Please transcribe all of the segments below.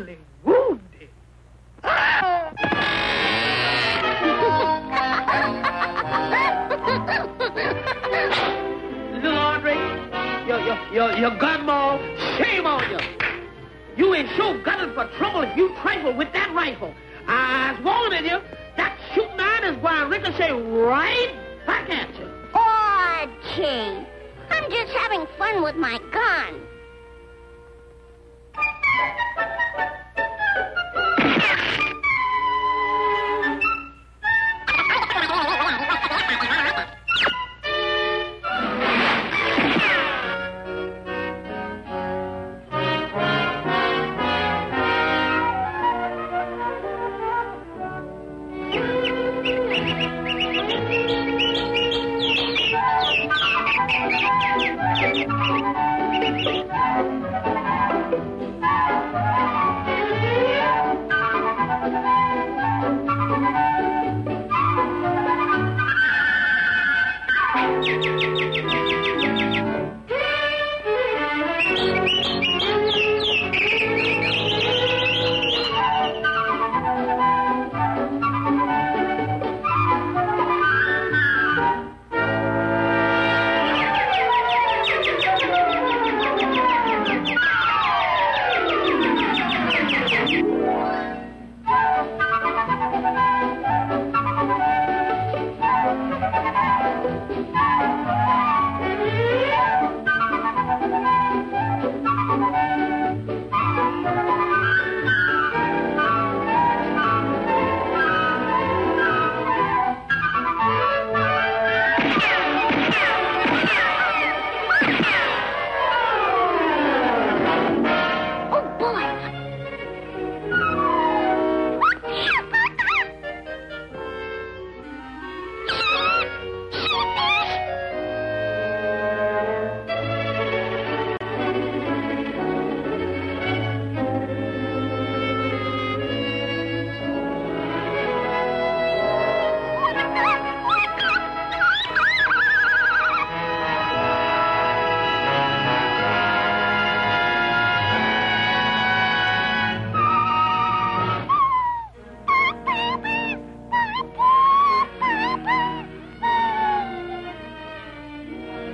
mortally wounded. Little Andre, your, your, your, your godma, shame on you. You ain't sure gunning for trouble if you trifle with that rifle. I was warning you, that shooting iron is going to ricochet right back at you. Oh, gee. I'm just having fun with my gun.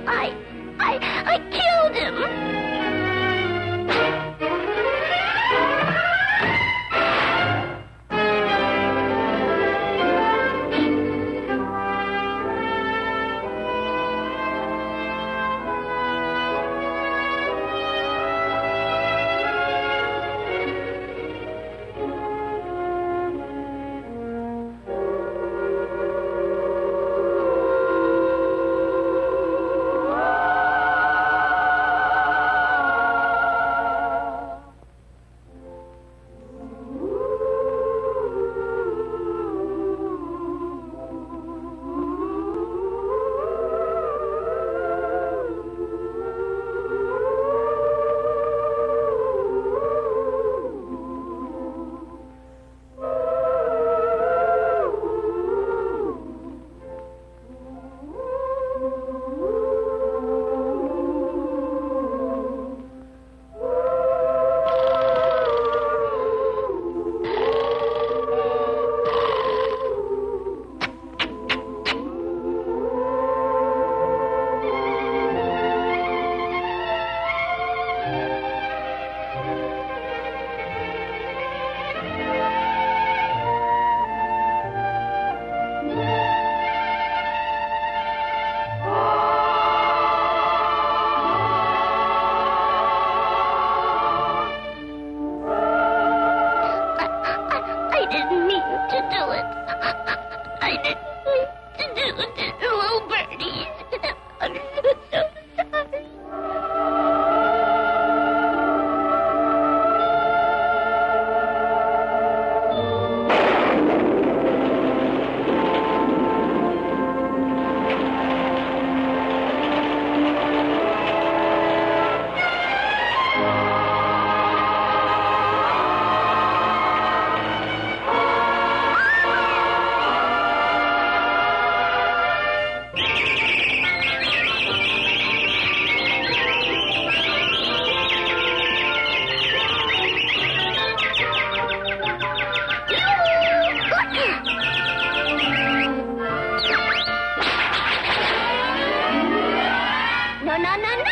I, I, I killed him. ha ha ha no, no, no.